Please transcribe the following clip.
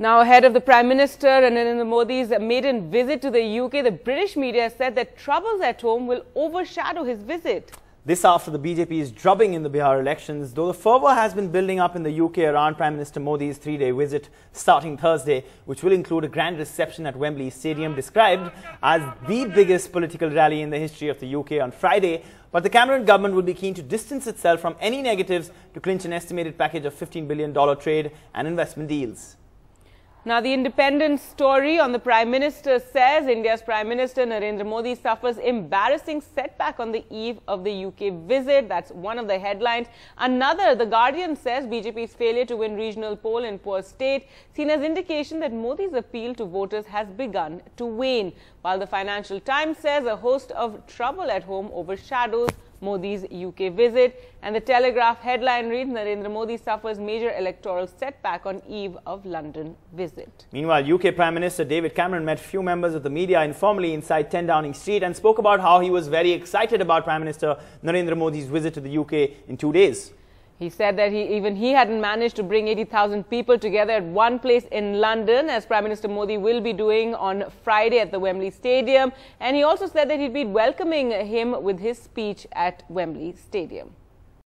Now, ahead of the Prime Minister and Narendra Modi's maiden visit to the UK, the British media said that troubles at home will overshadow his visit. This after the BJP's drubbing in the Bihar elections, though the fervour has been building up in the UK around Prime Minister Modi's three-day visit starting Thursday, which will include a grand reception at Wembley Stadium described as the biggest political rally in the history of the UK on Friday. But the Cameron government would be keen to distance itself from any negatives to clinch an estimated package of $15 billion trade and investment deals. Now, the independent story on the Prime Minister says India's Prime Minister Narendra Modi suffers embarrassing setback on the eve of the UK visit. That's one of the headlines. Another, The Guardian says BJP's failure to win regional poll in poor state seen as indication that Modi's appeal to voters has begun to wane. While the Financial Times says a host of trouble at home overshadows Modi's UK visit. And the Telegraph headline reads Narendra Modi suffers major electoral setback on eve of London visit. Meanwhile, UK Prime Minister David Cameron met few members of the media informally inside 10 Downing Street and spoke about how he was very excited about Prime Minister Narendra Modi's visit to the UK in two days. He said that he, even he hadn't managed to bring 80,000 people together at one place in London, as Prime Minister Modi will be doing on Friday at the Wembley Stadium. And he also said that he'd be welcoming him with his speech at Wembley Stadium.